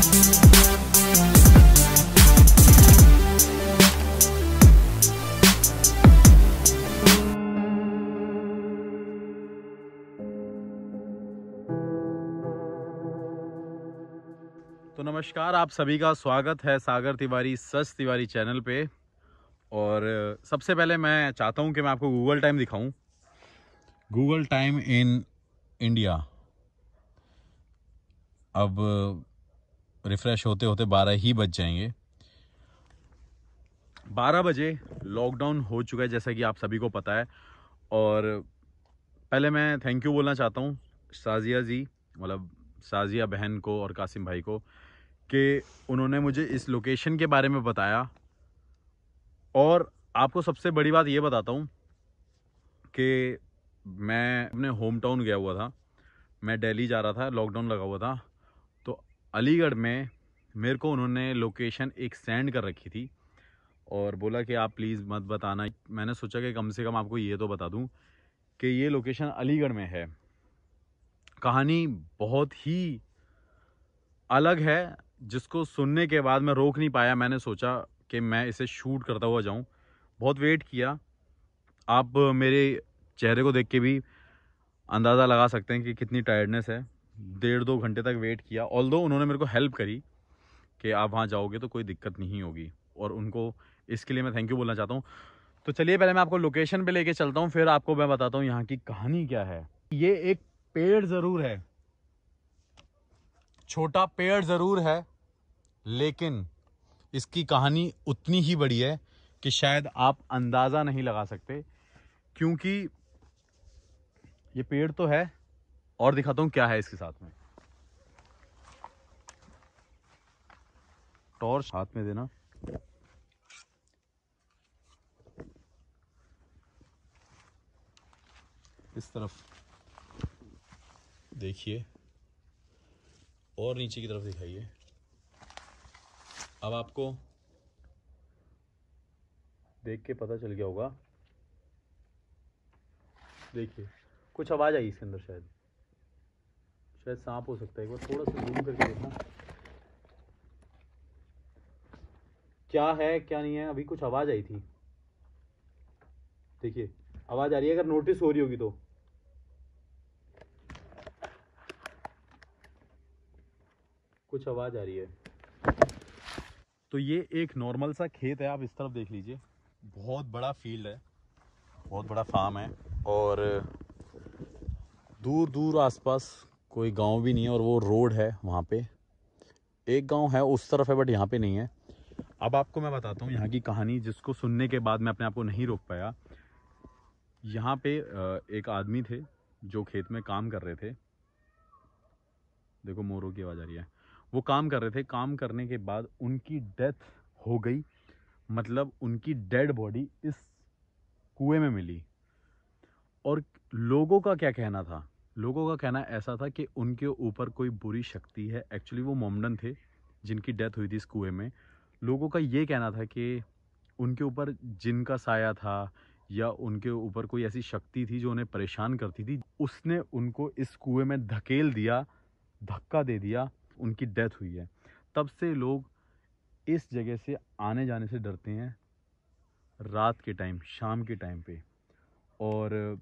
तो नमस्कार, आप सभी का स्वागत है सागर तिवारी सच तिवारी चैनल पे। और, सबसे पहले मैं चाहता हूँ कि मैं आपको गूगल टाइम दिखाऊँ। Google time in India. अब रिफ़्रेश होते होते बारह ही बज जाएँगे। बारह बजे लॉकडाउन हो चुका है, जैसा कि आप सभी को पता है। और पहले मैं थैंक यू बोलना चाहता हूँ साजिया जी मतलब साजिया बहन को और कासिम भाई को, कि उन्होंने मुझे इस लोकेशन के बारे में बताया। और आपको सबसे बड़ी बात ये बताता हूँ कि मैं अपने होम टाउन गया हुआ था। मैं दिल्ली जा रहा था लॉकडाउन लगा हुआ था। अलीगढ़ में मेरे को उन्होंने लोकेशन एक सेंड कर रखी थी और बोला कि आप प्लीज़ मत बताना। मैंने सोचा कि कम से कम आपको ये तो बता दूँ कि ये लोकेशन अलीगढ़ में है। कहानी बहुत ही अलग है, जिसको सुनने के बाद मैं रोक नहीं पाया। मैंने सोचा कि मैं इसे शूट करता हुआ जाऊँ। बहुत वेट किया। आप मेरे चेहरे को देख के भी अंदाज़ा लगा सकते हैं कि कितनी टायर्डनेस है। डेढ़ दो घंटे तक वेट किया। ऑल उन्होंने मेरे को हेल्प करी कि आप वहाँ जाओगे तो कोई दिक्कत नहीं होगी। और उनको इसके लिए मैं थैंक यू बोलना चाहता हूँ। तो चलिए पहले मैं आपको लोकेशन पे लेके चलता हूँ, फिर आपको मैं बताता हूँ यहाँ की कहानी क्या है। ये एक पेड़ ज़रूर है। छोटा पेड़ ज़रूर है, लेकिन इसकी कहानी उतनी ही बड़ी है कि शायद आप अंदाज़ा नहीं लगा सकते, क्योंकि ये पेड़ तो है और दिखाता हूँ क्या है इसके साथ में। टॉर्च हाथ में देना। इस तरफ़ देखिए। और नीचे की तरफ़ दिखाइए। अब आपको देख के पता चल गया होगा। देखिए, कुछ आवाज़ आई इसके अंदर शायद। शायद सांप हो सकता है, एक बार थोड़ा सा जूम करके देखना। क्या है, क्या नहीं है? अभी कुछ आवाज़ आई थी। देखिए, आवाज़ आ रही है, अगर नोटिस हो रही होगी तो। कुछ आवाज़ आ रही है। तो ये एक नॉर्मल सा खेत है, आप इस तरफ़ देख लीजिए। बहुत बड़ा फ़ील्ड है, बहुत बड़ा फार्म है, और दूर दूर आसपास कोई गाँव भी नहीं है और वो रोड है वहाँ पे। एक गाँव है, उस तरफ़ है बट यहाँ पे नहीं है। अब आपको मैं बताता हूँ यहाँ की कहानी, जिसको सुनने के बाद मैं अपने आप को नहीं रोक पाया। यहाँ पे एक आदमी थे जो खेत में काम कर रहे थे। देखो मोरों की आवाज़ आ रही है। वो काम कर रहे थे। काम करने के बाद उनकी डेथ हो गई। मतलब उनकी डेड बॉडी इस कुएँ में मिली। और लोगों का क्या कहना था? लोगों का कहना ऐसा था कि उनके ऊपर कोई बुरी शक्ति है। एक्चुअली वो मोमडन थे, जिनकी डेथ हुई थी इस कुएँ में। लोगों का ये कहना था कि उनके ऊपर जिनका साया था या उनके ऊपर कोई ऐसी शक्ति थी जो उन्हें परेशान करती थी, उसने उनको इस कुएँ में धकेल दिया, धक्का दे दिया, उनकी डेथ हुई है। तब से लोग इस जगह से आने जाने से डरते हैं, रात के टाइम शाम के टाइम पे। और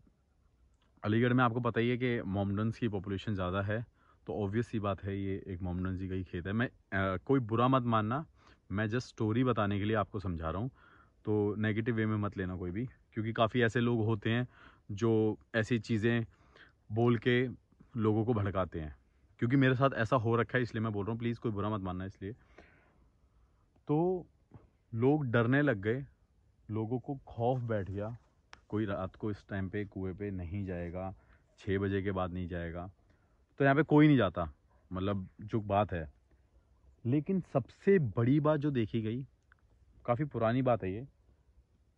अलीगढ़ में आपको पता ही है कि मोमडन्स की पॉपुलेशन ज़्यादा है तो ऑब्वियस ही बात है ये एक मोमडन्स जी का ही खेत है। मैं आ, कोई बुरा मत मानना मैं जस्ट स्टोरी बताने के लिए आपको समझा रहा हूँ तो नेगेटिव वे में मत लेना कोई भी क्योंकि काफ़ी ऐसे लोग होते हैं जो ऐसी चीज़ें बोल के लोगों को भड़काते हैं क्योंकि मेरे साथ ऐसा हो रखा है इसलिए मैं बोल रहा हूँ प्लीज़ कोई बुरा मत मानना इसलिए। तो लोग डरने लग गए लोगों को खौफ बैठ गया कोई रात को इस टाइम पे कुएँ पे नहीं जाएगा छः बजे के बाद नहीं जाएगा तो यहाँ पे कोई नहीं जाता मतलब जो बात है। लेकिन सबसे बड़ी बात जो देखी गई, काफ़ी पुरानी बात है ये,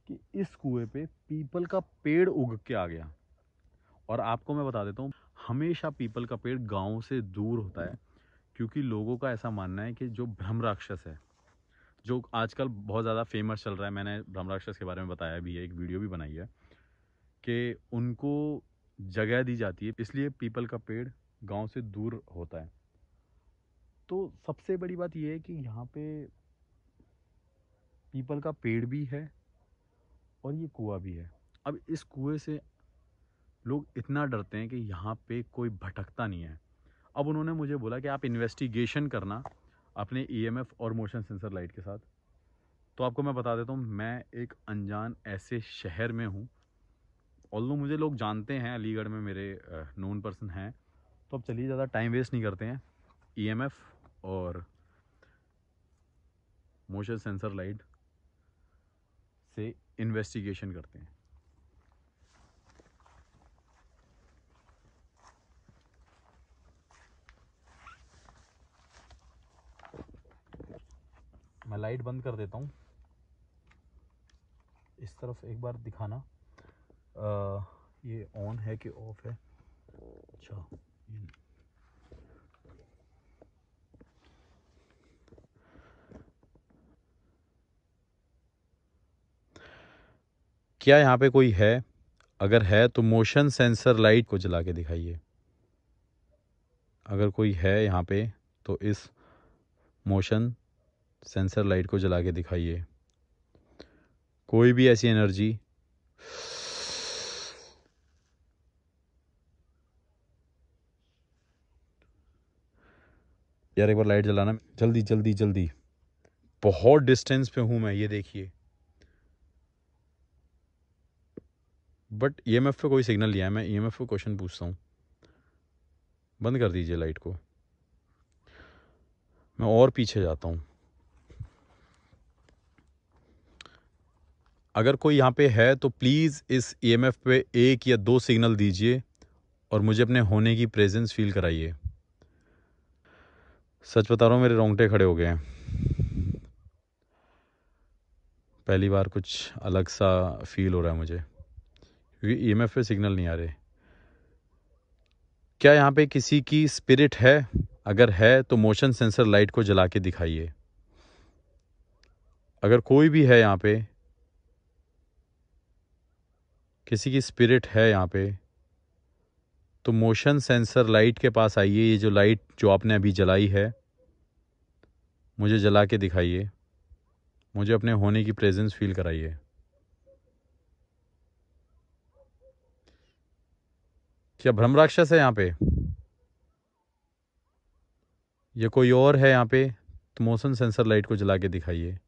कि इस कुएँ पे पीपल का पेड़ उग के आ गया। और आपको मैं बता देता हूँ, हमेशा पीपल का पेड़ गाँव से दूर होता है, क्योंकि लोगों का ऐसा मानना है कि जो ब्रह्म राक्षस है, जो आजकल बहुत ज़्यादा फ़ेमस चल रहा है, मैंने ब्रह्म राक्षस के बारे में बताया भी है, एक वीडियो भी बनाई है। कि उनको जगह दी जाती है, इसलिए पीपल का पेड़ गाँव से दूर होता है। तो सबसे बड़ी बात यह है कि यहाँ पे पीपल का पेड़ भी है और ये कुआँ भी है। अब इस कुएँ से लोग इतना डरते हैं कि यहाँ पे कोई भटकता नहीं है। अब उन्होंने मुझे बोला कि आप इन्वेस्टिगेशन करना अपने ईएमएफ और मोशन सेंसर लाइट के साथ। तो आपको मैं बता देता हूँ, मैं एक अनजान ऐसे शहर में हूँ ऑल मुझे लोग जानते हैं, अलीगढ़ में मेरे नोन पर्सन हैं तो अब चलिए ज़्यादा टाइम वेस्ट नहीं करते हैं। ईएमएफ और मोशन सेंसर लाइट से इन्वेस्टिगेशन करते हैं। मैं लाइट बंद कर देता हूँ। इस तरफ़ एक बार दिखाना। ये ऑन है कि ऑफ़ है? अच्छा क्या यहाँ पे कोई है? अगर है तो मोशन सेंसर लाइट को जला के दिखाइए। अगर कोई है यहाँ पे तो इस मोशन सेंसर लाइट को जला के दिखाइए। कोई भी ऐसी एनर्जी यार एक बार लाइट जलाना। जल्दी जल्दी जल्दी। बहुत डिस्टेंस पे हूँ मैं, ये देखिए। बट ई एम एफ़ पे कोई सिग्नल लिया है मैं ई एम एफ़ को क्वेश्चन पूछता हूँ। बंद कर दीजिए लाइट को। मैं और पीछे जाता हूँ। अगर कोई यहाँ पे है तो प्लीज़ इस ई एम एफ़ पे एक या दो सिग्नल दीजिए और मुझे अपने होने की प्रेजेंस फील कराइए। सच बता रहा हूँ, मेरे रोंगटे खड़े हो गए हैं। पहली बार कुछ अलग सा फील हो रहा है मुझे। क्योंकि ई एम एफ़ पे सिग्नल नहीं आ रहे। क्या यहाँ पे किसी की स्पिरिट है? अगर है तो मोशन सेंसर लाइट को जला के दिखाइए। अगर कोई भी है यहाँ पे, किसी की स्पिरिट है यहाँ पे तो मोशन सेंसर लाइट के पास आइए, ये जो लाइट जो आपने अभी जलाई है, मुझे जला के दिखाइए। मुझे अपने होने की प्रेजेंस फील कराइए। क्या भ्रम राक्षस है यहाँ पे? ये कोई और है यहाँ पे? तो मोशन सेंसर लाइट को जला के दिखाइए।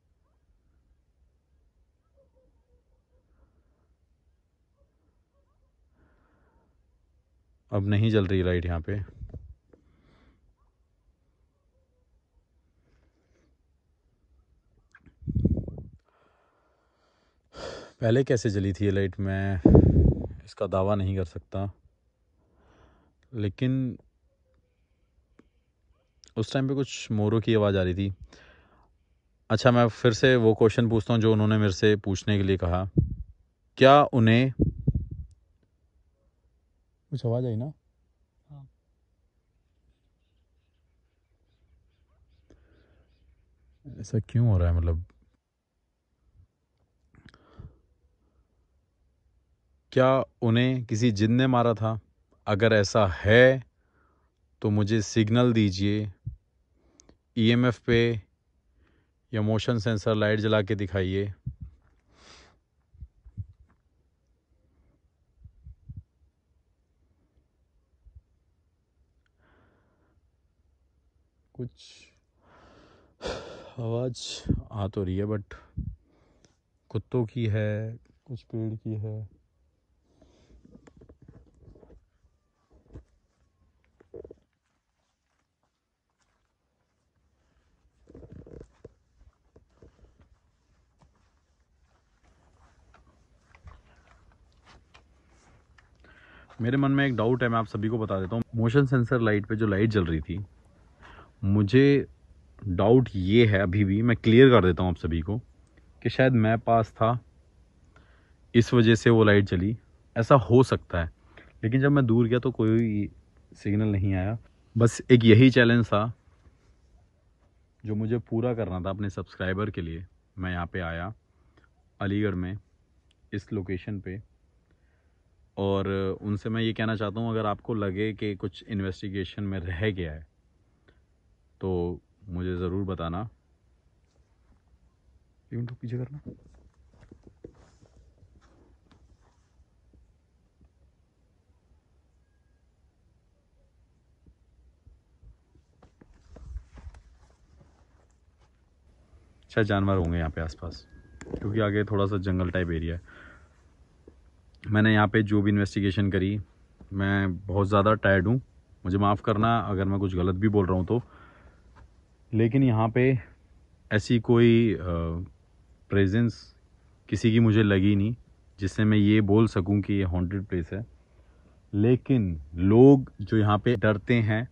अब नहीं जल रही लाइट यहाँ पे। पहले कैसे जली थी ये लाइट? मैं इसका दावा नहीं कर सकता। लेकिन उस टाइम पे कुछ मोरों की आवाज़ आ रही थी। अच्छा मैं फिर से वो क्वेश्चन पूछता हूँ जो उन्होंने मेरे से पूछने के लिए कहा। क्या उन्हें कुछ आवाज़ आई ना? हाँ। ऐसा क्यों हो रहा है मतलब? क्या उन्हें किसी जिन ने मारा था? अगर ऐसा है तो मुझे सिग्नल दीजिए। ईएमएफ पे या मोशन सेंसर लाइट जला के दिखाइए। कुछ आवाज़ आ तो रही है बट कुत्तों की है, कुछ पेड़ की है। मेरे मन में एक डाउट है, मैं आप सभी को बता देता हूँ। मोशन सेंसर लाइट पे जो लाइट जल रही थी मुझे डाउट ये है अभी भी, मैं क्लियर कर देता हूँ आप सभी को, कि शायद मैं पास था, इस वजह से वो लाइट जली ऐसा हो सकता है। लेकिन जब मैं दूर गया तो कोई सिग्नल नहीं आया। बस एक यही चैलेंज था, जो मुझे पूरा करना था अपने सब्सक्राइबर के लिए। मैं यहाँ पे आया, अलीगढ़ में, इस लोकेशन पे। और उनसे मैं ये कहना चाहता हूँ, अगर आपको लगे कि कुछ इन्वेस्टिगेशन में रह गया है तो मुझे ज़रूर बताना। एक पीछे करना? शायद जानवर होंगे यहाँ पे आसपास क्योंकि आगे थोड़ा सा जंगल टाइप एरिया है। मैंने यहाँ पे जो भी इन्वेस्टिगेशन करी मैं बहुत ज़्यादा टायर्ड हूँ। मुझे माफ़ करना अगर मैं कुछ गलत भी बोल रहा हूँ तो। लेकिन यहाँ पे ऐसी कोई प्रेजेंस किसी की मुझे लगी नहीं, जिससे मैं ये बोल सकूँ कि ये हॉन्टेड प्लेस है। लेकिन लोग जो यहाँ पे डरते हैं,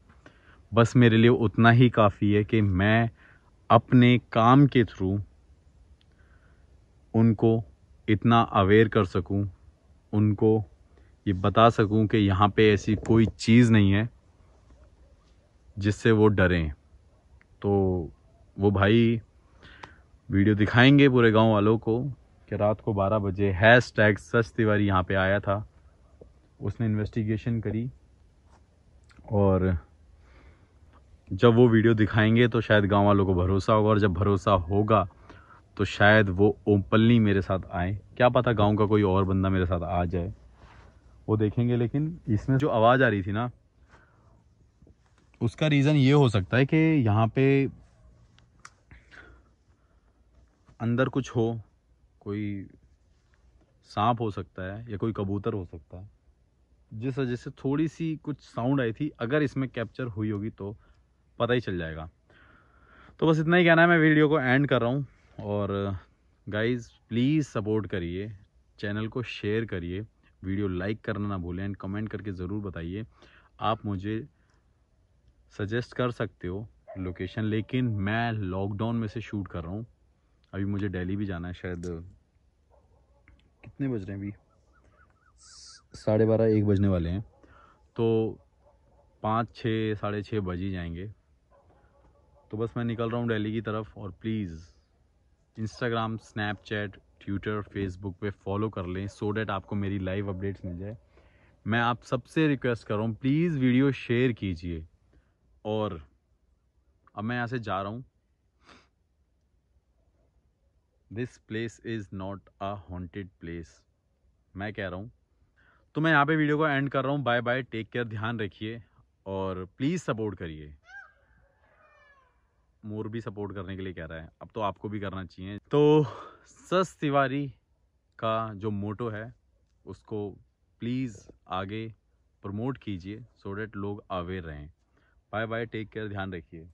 बस मेरे लिए उतना ही काफ़ी है कि मैं अपने काम के थ्रू उनको इतना अवेयर कर सकूँ, उनको ये बता सकूँ कि यहाँ पे ऐसी कोई चीज़ नहीं है जिससे वो डरें। तो वो भाई वीडियो दिखाएँगे पूरे गाँव वालों को कि रात को 12 बजे हैश टैग सच तिवारी यहाँ पे आया था। उसने इन्वेस्टिगेशन करी और जब वो वीडियो दिखाएँगे तो शायद गाँव वालों को भरोसा होगा और जब भरोसा होगा तो शायद वो ओपनली मेरे साथ आए। क्या पता गाँव का कोई और बंदा मेरे साथ आ जाए। वो देखेंगे लेकिन इसमें जो आवाज़ आ रही थी ना उसका रीज़न ये हो सकता है कि यहाँ पे अंदर कुछ हो, कोई सांप हो सकता है या कोई कबूतर हो सकता है। जिस वजह से थोड़ी सी कुछ साउंड आई थी, अगर इसमें कैप्चर हुई होगी तो पता ही चल जाएगा। तो बस इतना ही कहना है, मैं वीडियो को एंड कर रहा हूँ और गाइज़ प्लीज़ सपोर्ट करिए चैनल को शेयर करिए वीडियो लाइक करना ना भूलें एंड कमेंट करके ज़रूर बताइए। आप मुझे सजेस्ट कर सकते हो लोकेशन लेकिन मैं लॉकडाउन में से शूट कर रहा हूँ। अभी मुझे दिल्ली भी जाना है, शायद, कितने बज रहे हैं अभी? साढ़े बारह, एक बजने वाले हैं। तो पाँच छः साढ़े छः बज ही जाएँगे। तो बस मैं निकल रहा हूँ दिल्ली की तरफ़ और please Instagram Snapchat Twitter Facebook पे फॉलो कर लें सो डैट आपको मेरी लाइव अपडेट्स मिल जाए। मैं आप सबसे रिक्वेस्ट कर रहा हूँ प्लीज़ वीडियो शेयर कीजिए। और अब मैं यहाँ से जा रहा हूँ। This place is not a haunted place मैं कह रहा हूँ। तो मैं यहाँ पे वीडियो को एंड कर रहा हूँ। बाय बाय टेक केयर ध्यान रखिए और प्लीज़ सपोर्ट करिए। मोर भी सपोर्ट करने के लिए कह रहा है। अब तो आपको भी करना चाहिए। तो सस तिवारी का जो मोटो है, उसको प्लीज़ आगे प्रमोट कीजिए सो डेट लोग अवेयर रहें। बाय बाय टेक केयर ध्यान रखिए।